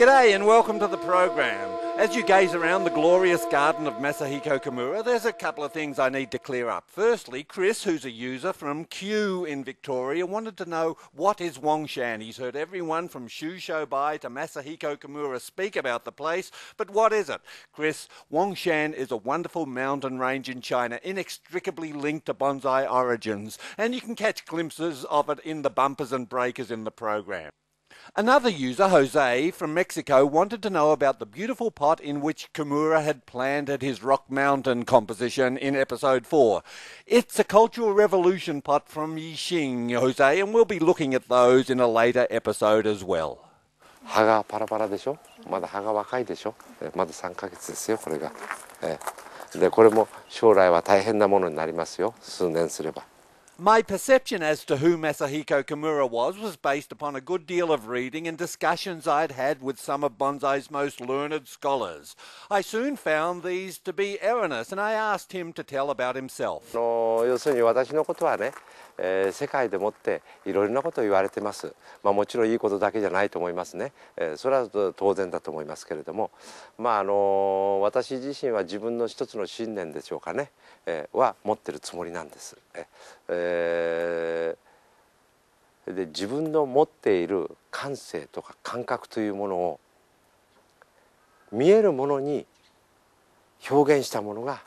G'day and welcome to the program. As you gaze around the glorious garden of Masahiko Kimura, there's a couple of things I need to clear up. Firstly, Chris, who's a user from Kew in Victoria, wanted to know what is Huangshan. He's heard everyone from Xu Xiaobai to Masahiko Kimura speak about the place, but what is it? Chris, Huangshan is a wonderful mountain range in China, inextricably linked to bonsai origins, and you can catch glimpses of it in the bumpers and breakers in the program. Another user, Jose from Mexico, wanted to know about the beautiful pot in which Kimura had planted his Rock Mountain composition in episode 4. It's a Cultural Revolution pot from Yixing, Jose, and we'll be looking at those in a later episode as well. 葉がパラパラでしょまだ葉が若いでしょまだ3ヶ月ですよこれが、えでこれも将来は大変なものになりますよ数年すれば My perception as to who Masahiko Kimura was was based upon a good deal of reading and discussions I'd had with some of bonsai's most learned scholars. I soon found these to be erroneous and I asked him to tell about himself. 要するに私のことはね、 えー、世界でもっていろいろなことを言われてます、まあ、もちろんいいことだけじゃないと思いますね、えー、それは当然だと思いますけれどもまああの私自身は自分の一つの信念でしょうかね、えー、は持ってるつもりなんです。えー、で自分の持っている感性とか感覚というものを見えるものに表現したものが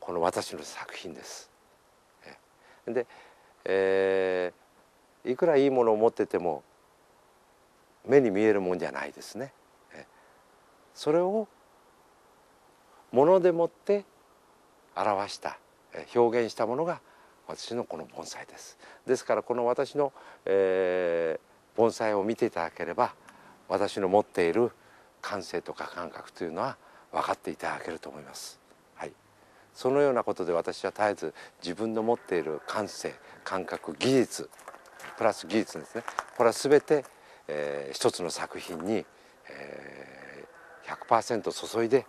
この私の作品です。で、えー、いくらいいものを持ってても目に見えるもんじゃないですね。それをものでもって表した表現したものが私のこの盆栽ですですからこの私の、えー、盆栽を見ていただければ私の持っている感性とか感覚というのは分かっていただけると思います、そのようなことで私は絶えず自分の持っている感性感覚技術プラス技術ですね。これは全て、えー、一つの作品に、えー、100%注いで、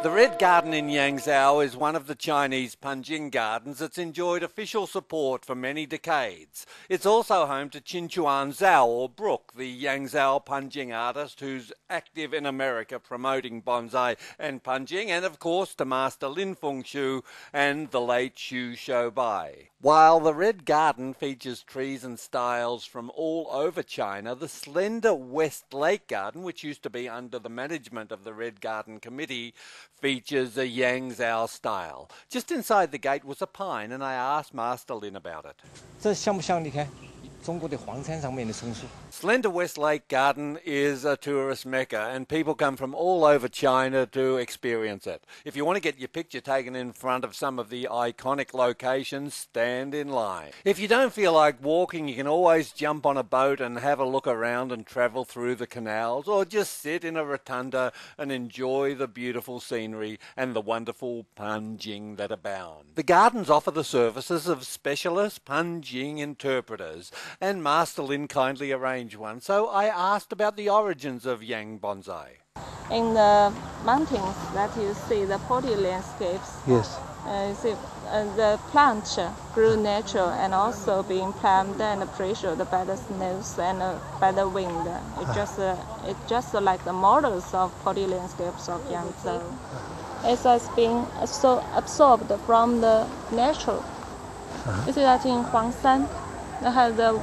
The Red Garden in Yangzhou is one of the Chinese Penjing gardens that's enjoyed official support for many decades. It's also home to Qingquan Zhao, or Brooke, the Yangzhou Penjing artist who's active in America promoting bonsai and Penjing, and of course to Master Lin Feng Shu and the late Xu Xiaobai. While the Red Garden features trees and styles from all over China, the slender West Lake Garden, which used to be under the management of the Red Garden Committee, features a Yangzhou style. Just inside the gate was a pine, and I asked Master Lin about it. 这像不像？你看。Slender West Lake Garden is a tourist mecca, and people come from all over China to experience it. If you want to get your picture taken in front of some of the iconic locations, stand in line. If you don't feel like walking, you can always jump on a boat and have a look around and travel through the canals, or just sit in a rotunda and enjoy the beautiful scenery and the wonderful penjing that abound. The gardens offer the services of specialist penjing interpreters and Master Lin kindly arranged one. So I asked about the origins of Yang bonsai. In the mountains that you see, the potty landscapes. Yes. Uh, see, uh, the plant grew natural and also being planted and pressured by the snows and uh, by the wind. It just uh, it just like the models of potty landscapes of Yangzhou. It has been so absorbed from the natural. Uh-huh. You see that in Huangshan, they has the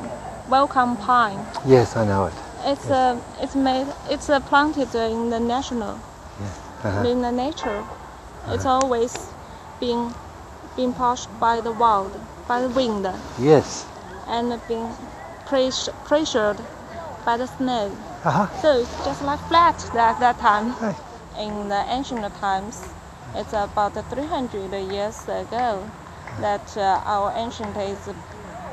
welcome pine. Yes, I know it. It's yes. uh, it's made it's uh, planted in the national, yes. uh-huh. in the nature. Uh-huh. It's always being being pushed by the wind, by the wind. Yes. And being press, pressured by the snow. Uh-huh. So it's just like flat at that time. Right. In the ancient times, it's about 300 years ago that uh, our ancient is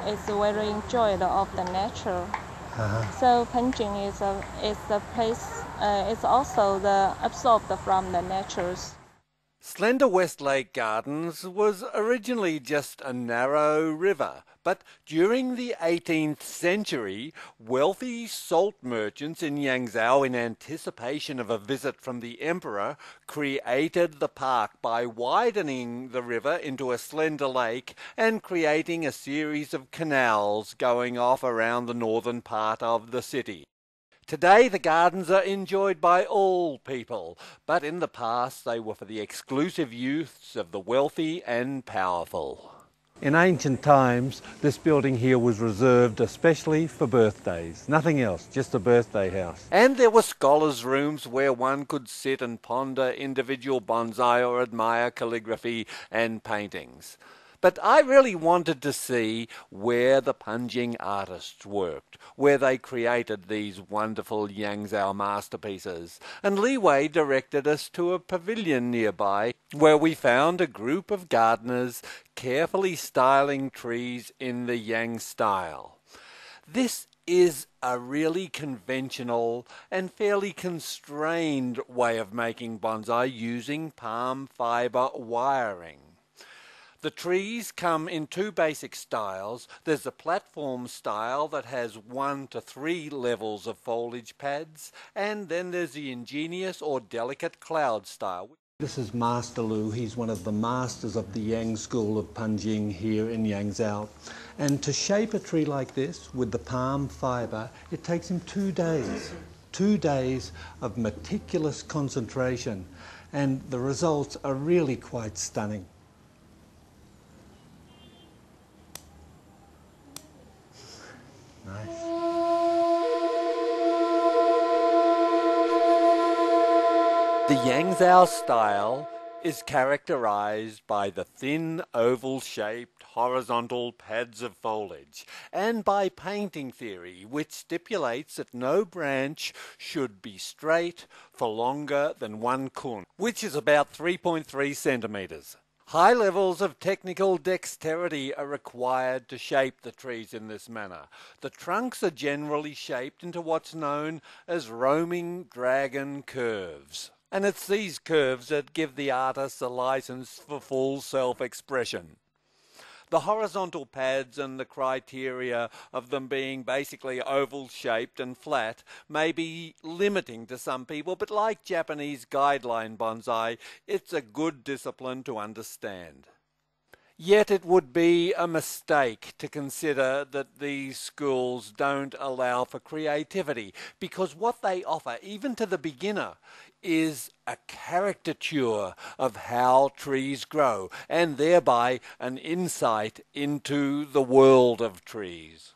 is very enjoyed of the nature. Uh-huh. So Penjing is a is a place. Uh, it's also the absorbed from the natures. Slender West Lake Gardens was originally just a narrow river, But during the 18th century, wealthy salt merchants in Yangzhou, in anticipation of a visit from the emperor, created the park by widening the river into a slender lake and creating a series of canals going off around the northern part of the city. Today, the gardens are enjoyed by all people, but in the past they were for the exclusive use of the wealthy and powerful. In ancient times, this building here was reserved especially for birthdays. Nothing else, just a birthday house. And there were scholars' rooms where one could sit and ponder individual bonsai or admire calligraphy and paintings. But I really wanted to see where the Penjing artists worked, where they created these wonderful Yangzhou masterpieces. And Li Wei directed us to a pavilion nearby where we found a group of gardeners carefully styling trees in the Yang style. This is a really conventional and fairly constrained way of making bonsai using palm fiber wiring. The trees come in two basic styles. There's the platform style that has one to three levels of foliage pads, and then there's the ingenious or delicate cloud style. This is Master Lu. He's one of the masters of the Yang School of Penjing here in Yangzhou. And to shape a tree like this with the palm fiber, it takes him two days. Two days of meticulous concentration. And the results are really quite stunning. The Yangzhou style is characterized by the thin oval shaped horizontal pads of foliage and by painting theory which stipulates that no branch should be straight for longer than one cun, which is about 3.3 centimeters. High levels of technical dexterity are required to shape the trees in this manner. The trunks are generally shaped into what's known as roaming dragon curves. And it's these curves that give the artist a license for full self expression the horizontal pads and the criteria of them being basically oval shaped and flat may be limiting to some people, but like Japanese guideline bonsai, it's a good discipline to understand. Yet it would be a mistake to consider that these schools don't allow for creativity because what they offer, even to the beginner, is a caricature of how trees grow and thereby an insight into the world of trees.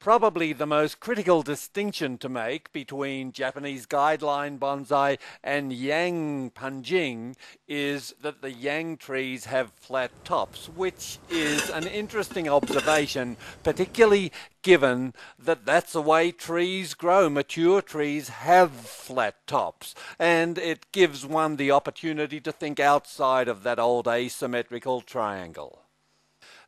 Probably the most critical distinction to make between Japanese guideline bonsai and Yang Penjing is that the Yang trees have flat tops, which is an interesting observation, particularly given that that's the way trees grow. Mature trees have flat tops, and it gives one the opportunity to think outside of that old asymmetrical triangle.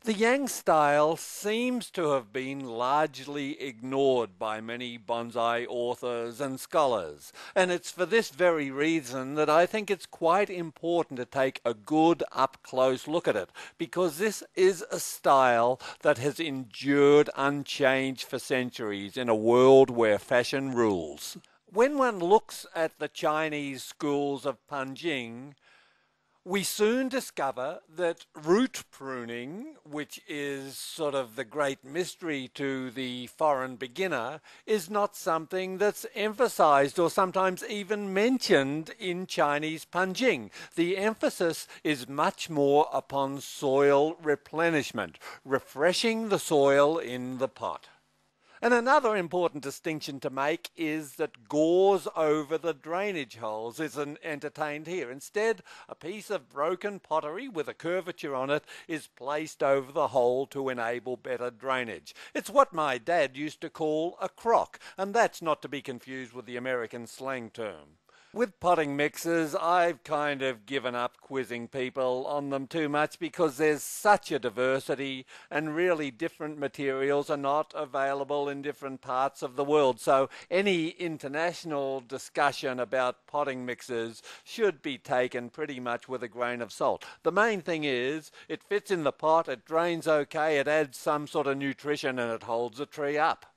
The Yang style seems to have been largely ignored by many bonsai authors and scholars, and it's for this very reason that I think it's quite important to take a good up close look at it, because this is a style that has endured unchanged for centuries in a world where fashion rules. When one looks at the Chinese schools of Penjing, we soon discover that root pruning, which is sort of the great mystery to the foreign beginner, is not something that's emphasized or sometimes even mentioned in Chinese Penjing. The emphasis is much more upon soil replenishment, refreshing the soil in the pot. And another important distinction to make is that gauze over the drainage holes isn't entertained here. Instead, a piece of broken pottery with a curvature on it is placed over the hole to enable better drainage. It's what my dad used to call a crock, and that's not to be confused with the American slang term. With potting mixes, I've kind of given up quizzing people on them too much because there's such a diversity and really different materials are not available in different parts of the world. So any international discussion about potting mixes should be taken pretty much with a grain of salt. The main thing is it fits in the pot, it drains okay, it adds some sort of nutrition and it holds the tree up.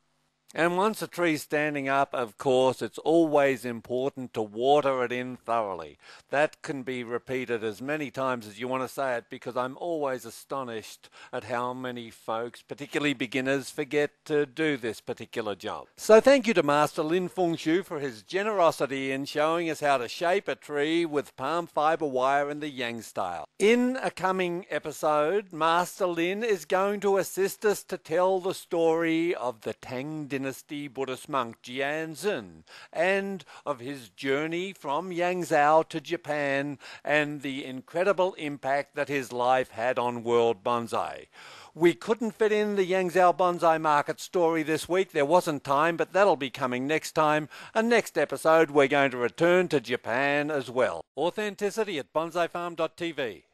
And once a tree's standing up, of course, it's always important to water it in thoroughly. That can be repeated as many times as you want to say it because I'm always astonished at how many folks, particularly beginners, forget to do this particular job. So thank you to Master Lin Feng Shu for his generosity in showing us how to shape a tree with palm fiber wire in the Yang style. In a coming episode, Master Lin is going to assist us to tell the story of the Tang Dynasty dynasty Buddhist monk Jianzhen and of his journey from Yangzhou to Japan and the incredible impact that his life had on world bonsai. We couldn't fit in the Yangzhou Bonsai Market story this week. There wasn't time, but that'll be coming next time. And next episode, we're going to return to Japan as well. Authenticity at bonsaifarm.tv.